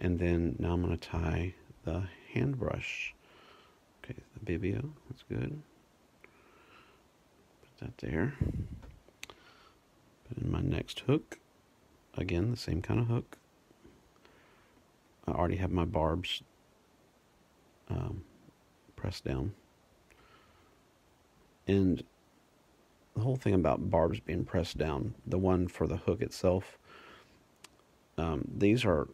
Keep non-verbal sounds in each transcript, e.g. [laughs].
And then now I'm going to tie the hand brush. Okay, the Bibio, that's good. Put that there. Put in my next hook. Again, the same kind of hook. I already have my barbs um, pressed down. And the whole thing about barbs being pressed down, the one for the hook itself, um, these are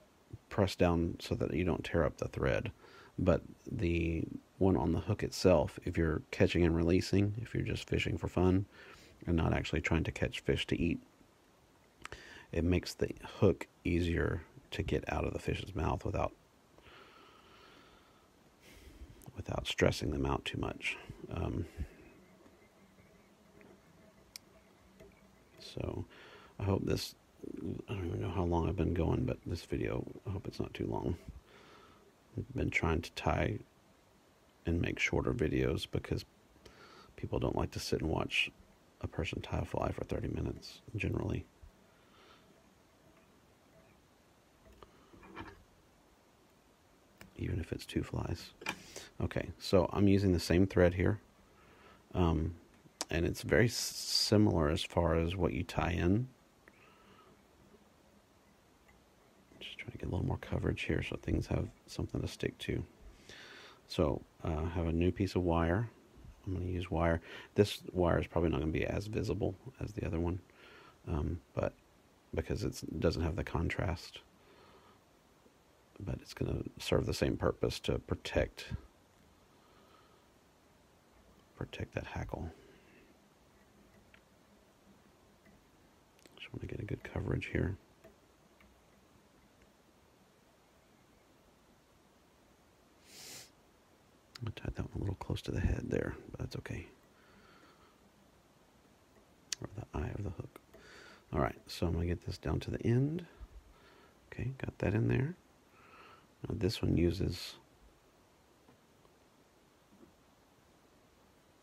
pressed down so that you don't tear up the thread. But the one on the hook itself, if you're catching and releasing, if you're just fishing for fun and not actually trying to catch fish to eat, it makes the hook easier to get out of the fish's mouth without without stressing them out too much. Um, so I hope this I don't even know how long I've been going, but this video I hope it's not too long. I've been trying to tie and make shorter videos because people don't like to sit and watch a person tie a fly for 30 minutes generally. Even if it's two flies. Okay, so I'm using the same thread here. Um, and it's very similar as far as what you tie in. Trying to get a little more coverage here so things have something to stick to. So uh, I have a new piece of wire. I'm going to use wire. This wire is probably not going to be as visible as the other one, um, but because it doesn't have the contrast. But it's going to serve the same purpose to protect protect that hackle. Just want to get a good coverage here. I tied that one a little close to the head there, but that's okay. Or the eye of the hook. All right, so I'm going to get this down to the end. Okay, got that in there. Now this one uses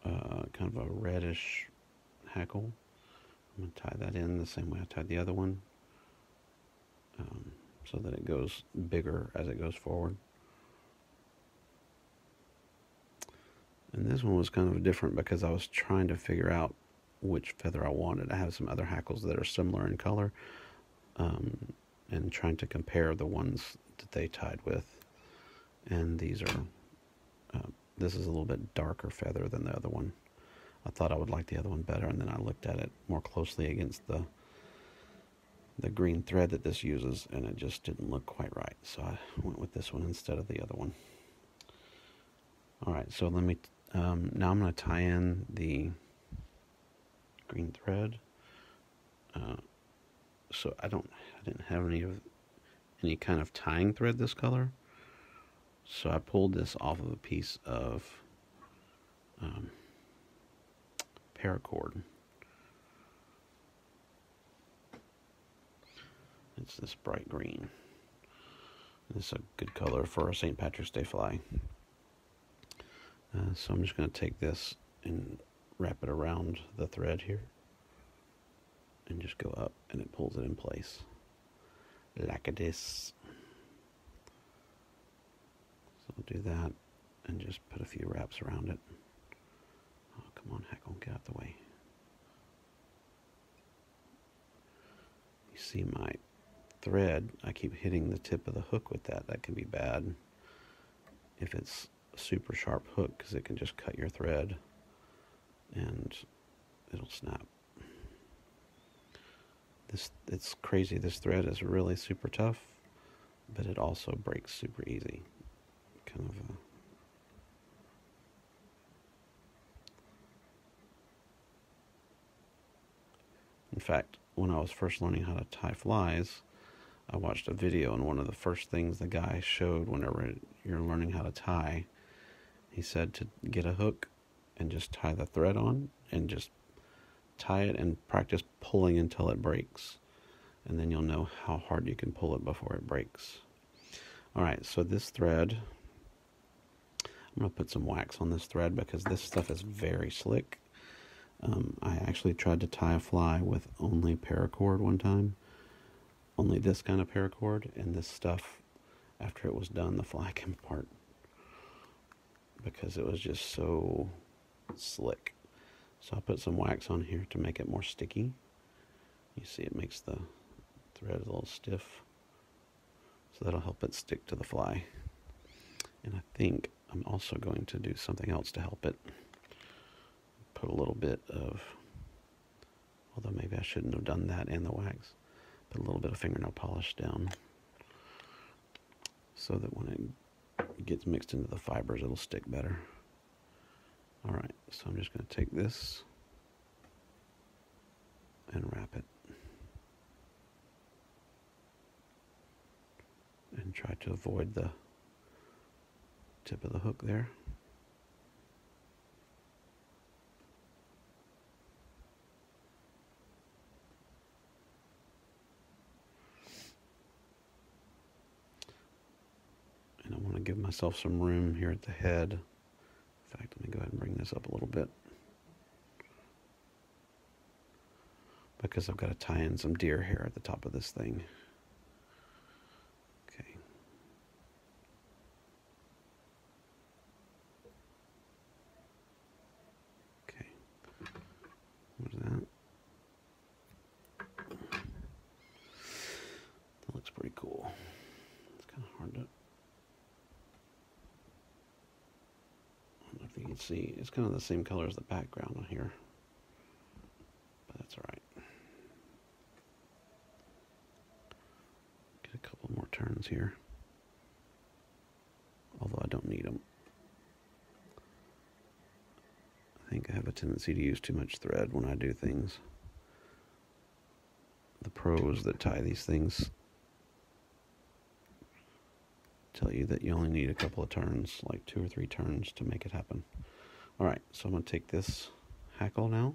uh, kind of a reddish hackle. I'm going to tie that in the same way I tied the other one um, so that it goes bigger as it goes forward. And this one was kind of different because I was trying to figure out which feather I wanted. I have some other hackles that are similar in color um, and trying to compare the ones that they tied with. And these are, uh, this is a little bit darker feather than the other one. I thought I would like the other one better, and then I looked at it more closely against the the green thread that this uses, and it just didn't look quite right. So I went with this one instead of the other one. All right, so let me um, now I'm going to tie in the green thread. Uh, so I don't, I didn't have any of any kind of tying thread this color. So I pulled this off of a piece of um, paracord. It's this bright green. It's a good color for a St. Patrick's Day fly. Uh, so I'm just going to take this and wrap it around the thread here and just go up and it pulls it in place like this. So I'll do that and just put a few wraps around it. Oh, come on, Hackle, get out the way. You see my thread, I keep hitting the tip of the hook with that. That can be bad if it's super sharp hook because it can just cut your thread and it'll snap. This it's crazy. This thread is really super tough, but it also breaks super easy. Kind of a In fact, when I was first learning how to tie flies, I watched a video, and one of the first things the guy showed whenever you're learning how to tie he said to get a hook and just tie the thread on and just tie it and practice pulling until it breaks. And then you'll know how hard you can pull it before it breaks. All right, so this thread, I'm going to put some wax on this thread because this stuff is very slick. Um, I actually tried to tie a fly with only paracord one time only this kind of paracord, and this stuff, after it was done, the fly [laughs] came apart because it was just so slick. So I put some wax on here to make it more sticky. You see it makes the thread a little stiff. So that'll help it stick to the fly. And I think I'm also going to do something else to help it. Put a little bit of, although maybe I shouldn't have done that in the wax. Put a little bit of fingernail polish down so that when it gets mixed into the fibers, it'll stick better. All right, so I'm just going to take this and wrap it. And try to avoid the tip of the hook there. And I want to give myself some room here at the head. In fact, let me go ahead and bring this up a little bit. Because I've got to tie in some deer hair at the top of this thing. See, it's kind of the same color as the background on here. But that's alright. Get a couple more turns here. Although I don't need them. I think I have a tendency to use too much thread when I do things. The pros that tie these things tell you that you only need a couple of turns, like two or three turns to make it happen. All right, so I'm going to take this hackle now.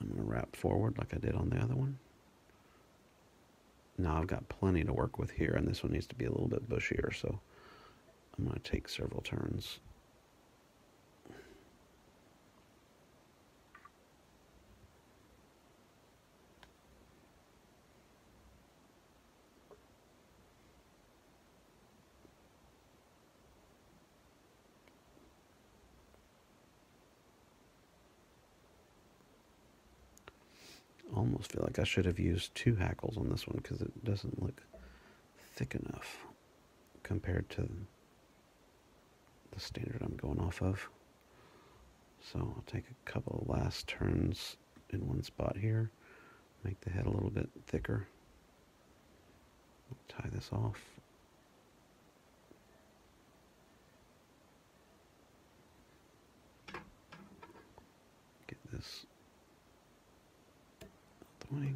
I'm going to wrap forward like I did on the other one. Now I've got plenty to work with here, and this one needs to be a little bit bushier, so I'm going to take several turns. Almost feel like I should have used two hackles on this one because it doesn't look thick enough compared to the standard I'm going off of. So I'll take a couple of last turns in one spot here, make the head a little bit thicker. Tie this off. Get this 20.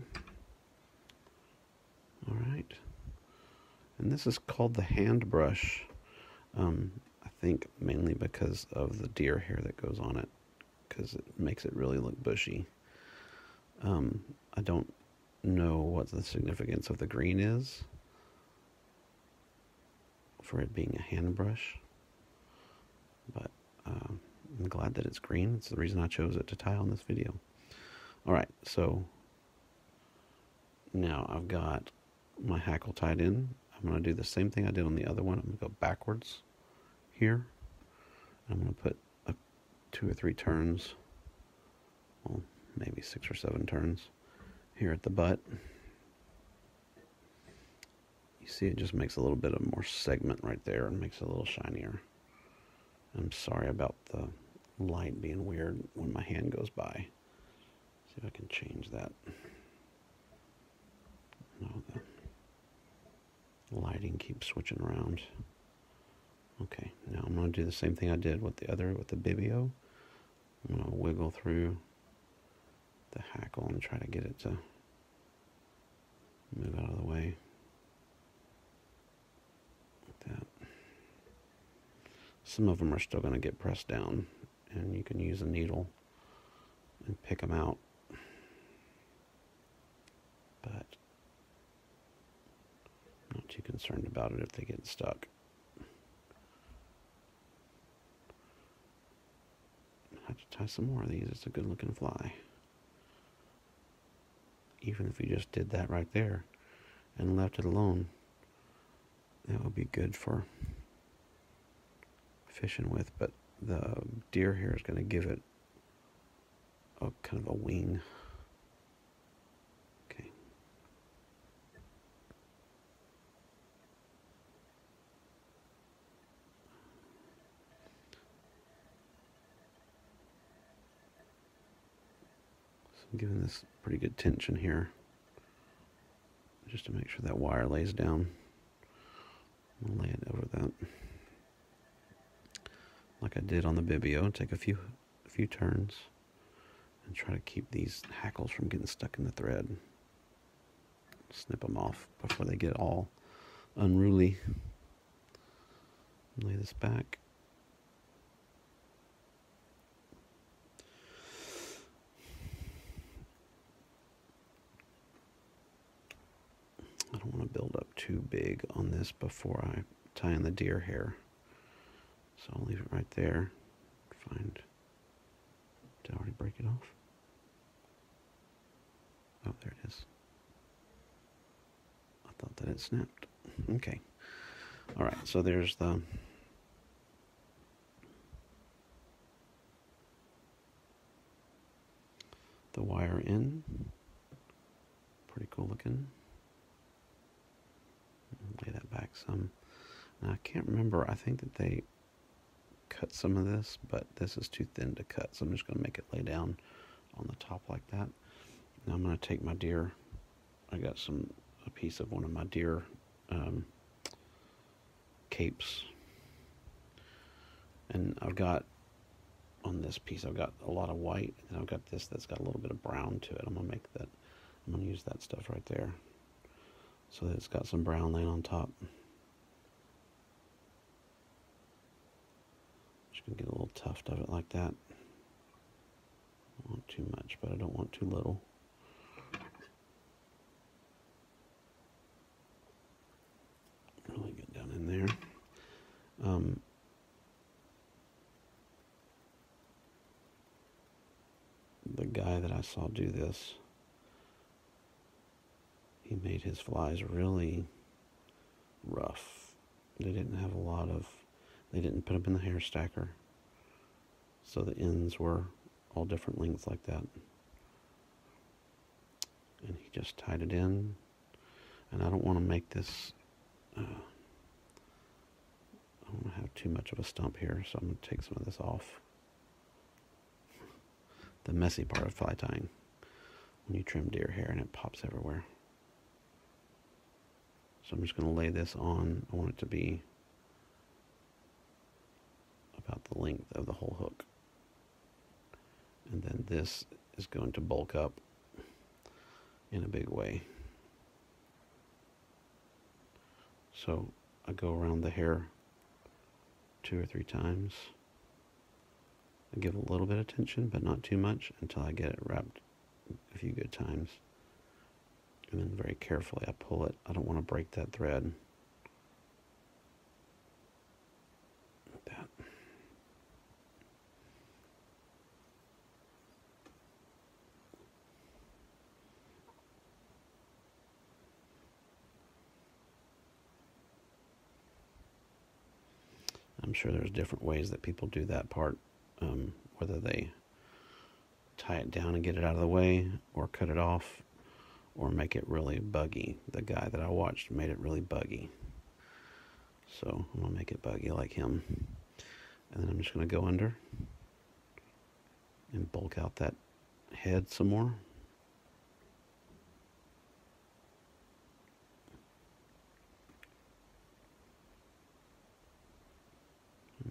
All right. And this is called the hand brush. Um, I think mainly because of the deer hair that goes on it, because it makes it really look bushy. Um, I don't know what the significance of the green is for it being a hand brush, but uh, I'm glad that it's green. It's the reason I chose it to tie on this video. All right, so now I've got my hackle tied in. I'm going to do the same thing I did on the other one. I'm going to go backwards here. I'm going to put a, two or three turns, well, maybe six or seven turns here at the butt. You see it just makes a little bit of more segment right there and makes it a little shinier. I'm sorry about the light being weird when my hand goes by. See if I can change that. The lighting keeps switching around. Okay, now I'm going to do the same thing I did with the other, with the Bibio. I'm going to wiggle through the hackle and try to get it to move out of the way. Like that. Some of them are still going to get pressed down, and you can use a needle and pick them out. But not too concerned about it if they get stuck. I have to tie some more of these. It's a good looking fly. even if you just did that right there and left it alone, that would be good for fishing with. But the deer hair is going to give it a kind of a wing. I'm giving this pretty good tension here just to make sure that wire lays down. I'll lay it over that like I did on the Bibio. and Take a few a few turns and try to keep these hackles from getting stuck in the thread. Snip them off before they get all unruly. Lay this back. I don't want to build up too big on this before I tie in the deer hair. So I'll leave it right there. Find, did I already break it off? Oh, there it is. I thought that it snapped. [laughs] Okay. All right, so there's the the wire in. Pretty cool looking. Back some. Now I can't remember. I think that they cut some of this, but this is too thin to cut, so I'm just going to make it lay down on the top like that. Now I'm going to take my deer. I got some a piece of one of my deer um, capes, and I've got on this piece I've got a lot of white, and I've got this that's got a little bit of brown to it. I'm gonna make that. I'm gonna use that stuff right there, so that it's got some brown laying on top. Just gonna get a little tuft of it like that. I want too much, but I don't want too little. Really get down in there. Um, the guy that I saw do this, he made his flies really rough. They didn't have a lot of they didn't put them in the hair stacker. So the ends were all different lengths like that. And he just tied it in. And I don't want to make this, uh, I don't want to have too much of a stump here, so I'm going to take some of this off. The messy part of fly tying, when you trim deer hair and it pops everywhere. So I'm just going to lay this on. I want it to be about the length of the whole hook. And then this is going to bulk up in a big way. So I go around the hair two or three times. I give a little bit of tension, but not too much until I get it wrapped a few good times. And then very carefully I pull it. I don't want to break that thread. I'm sure there's different ways that people do that part, um, whether they tie it down and get it out of the way, or cut it off, or make it really buggy. The guy that I watched made it really buggy. So I'm going to make it buggy like him. And then I'm just going to go under and bulk out that head some more.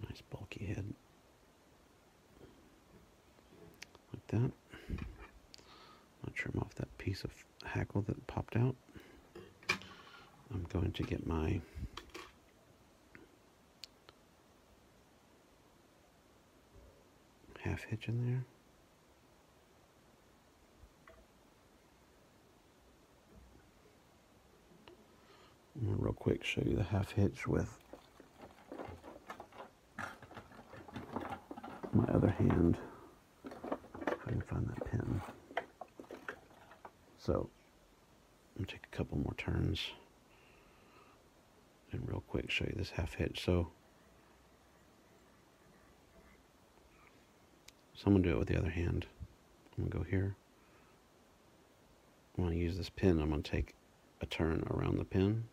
Nice bulky head. Like that. I'll trim off that piece of hackle that popped out. I'm going to get my half hitch in there. Real quick show you the half hitch with my other hand, if I can find that pin. So patterns and real quick show you this half hitch. So, so I'm to do it with the other hand. I'm to go here. I'm to use this pin. I'm to take a turn around the pin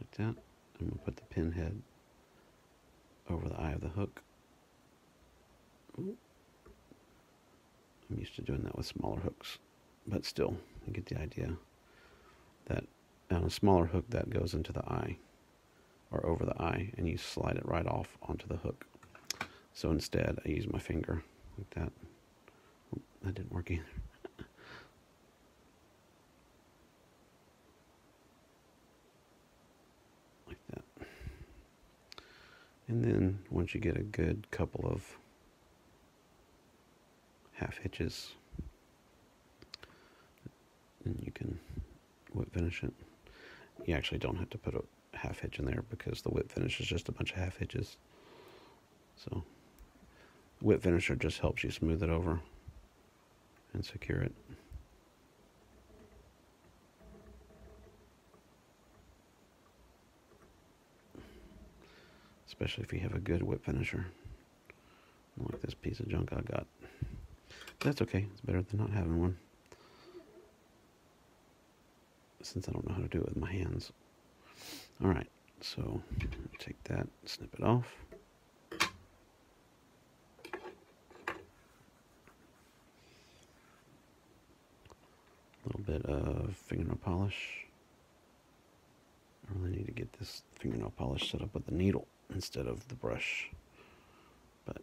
like that. I'm to put the pin head over the eye of the hook. I'm used to doing that with smaller hooks, but still, you get the idea that on a smaller hook that goes into the eye or over the eye, and you slide it right off onto the hook. So instead, I use my finger like that. that didn't work either. [laughs] like that. And then once you get a good couple of half hitches, then you can whip finish it. You actually don't have to put a half hitch in there because the whip finish is just a bunch of half hitches. So whip finisher just helps you smooth it over and secure it. Especially if you have a good whip finisher. Like this piece of junk I got. That's okay. It's better than not having one. Since I don't know how to do it with my hands. Alright, so take that, snip it off. A little bit of fingernail polish. I really need to get this fingernail polish set up with the needle instead of the brush. But,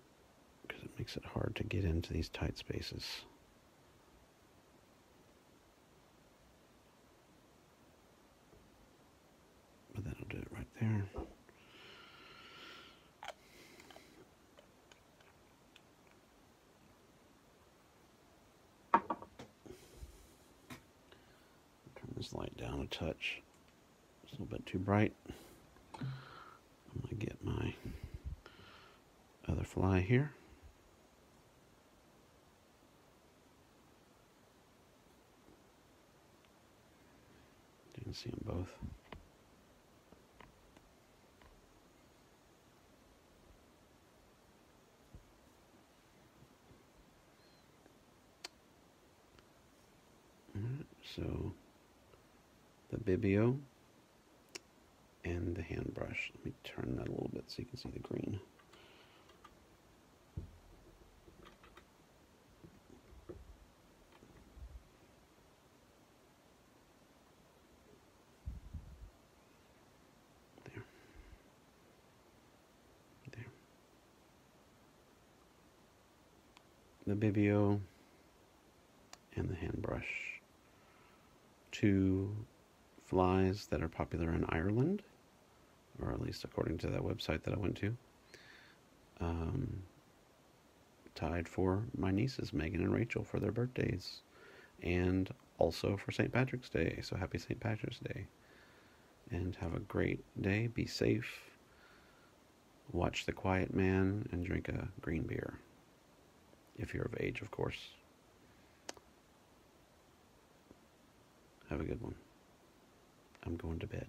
because it makes it hard to get into these tight spaces. But that'll do it right there. Turn this light down a touch. It's a little bit too bright. I'm going to get my other fly here. You can see them both. So the Bibio and the hand brush. Let me turn that a little bit so you can see the green. There. There. The Bibio and the hand brush. Two flies that are popular in Ireland, or at least according to that website that I went to. Um, tied for my nieces, Megan and Rachel, for their birthdays, and also for St. Patrick's Day. So happy St. Patrick's Day. And have a great day. Be safe. Watch The Quiet Man and drink a green beer. If you're of age, of course. Have a good one. I'm going to bed.